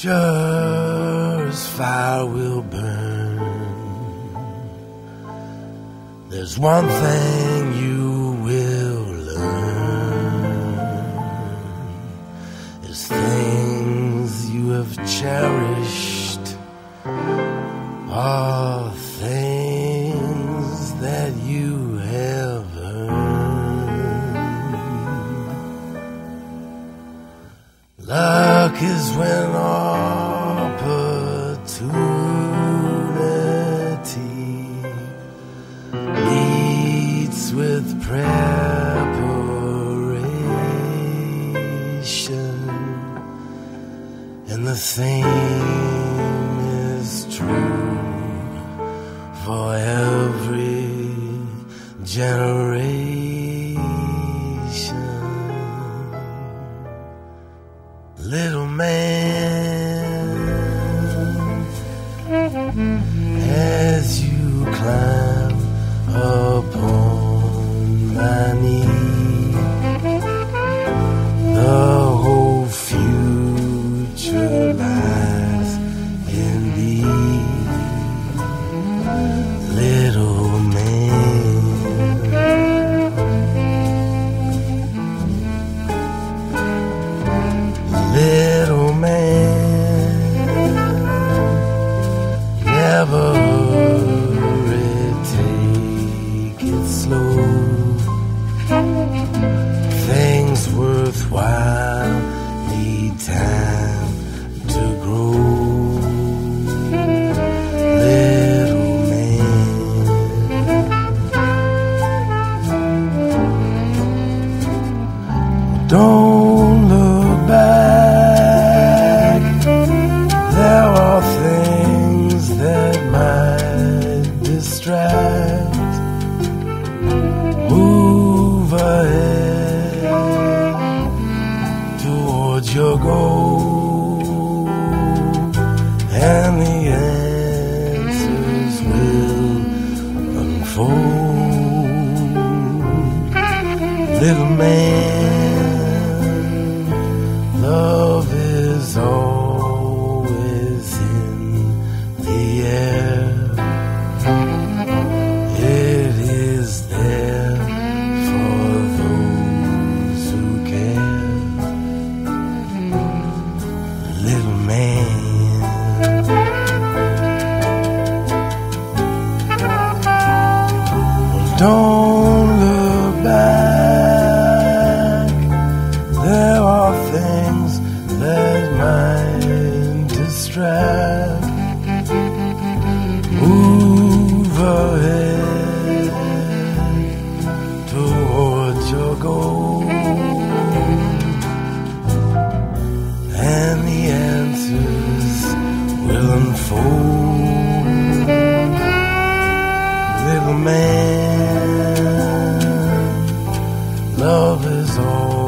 Sure as fire will burn. There's one thing you will learn is things you have cherished are things that you have earned. Luck is when opportunity same is true for every generation. Little man, as you climb upon never take it slow. Things worthwhile Little man, love is always in the air. It is there for those who care. Little man. Don't that mind distract. Move ahead towards your goal, and the answers will unfold. Little man, love is all.